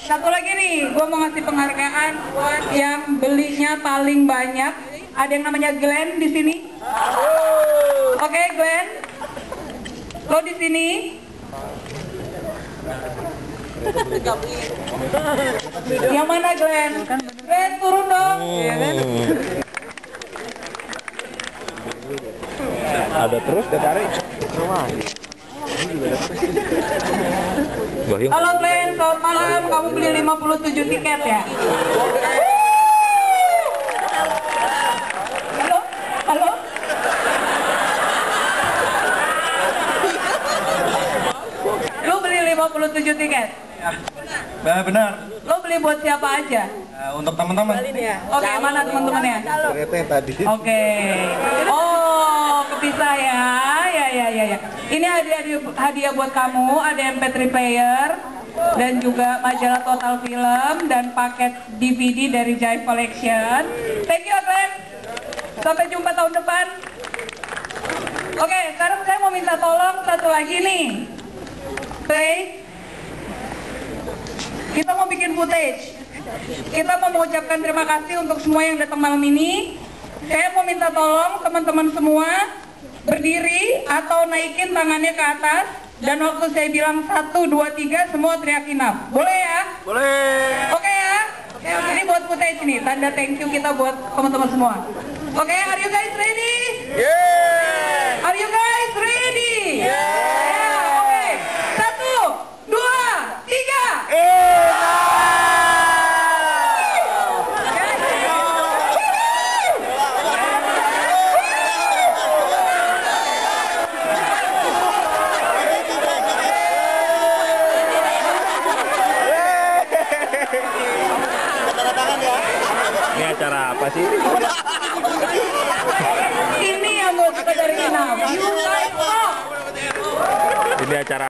Satu lagi nih, gue mau ngasih penghargaan buat yang belinya paling banyak. Ada yang namanya Glenn di sini. Oke, Glenn. Lo di sini. Yang mana Glenn? Glenn turun dong. Iya kan? Ada terus dia tarik. Bahyung. Halo Glenn, selamat malam. Kamu beli 57 tiket ya? Halo? Halo? Lu beli 57 tiket? Benar, benar. Lu beli buat siapa aja? Eh, untuk teman-teman. Oke, mana teman-temannya? Ternyata yang tadi. Oke. Oh, kepisah ya. Ya, ya, ya, ya. Ini hadiah hadiah buat kamu, ada MP3 player dan juga majalah Total Film dan paket DVD dari Jive Collection. Thank you, Glenn. Sampai jumpa tahun depan. Oke, sekarang saya mau minta tolong satu lagi nih. Oke. Kita mau bikin footage. Kita mau mengucapkan terima kasih untuk semua yang datang malam ini. Saya mau minta tolong teman-teman semua berdiri atau naikin tangannya ke atas dan waktu saya bilang satu dua tiga semua teriak inap. Boleh ya? Boleh. Oke ya? Oke, oke. Ini buat footage nih, tanda thank you kita buat teman-teman semua. Oke, are you guys ready? Yeah. Are you guys ready? Yeah. Oke. Satu, dua, tiga. Ini acara apa sih? Ini yang gue suka dari Inap. You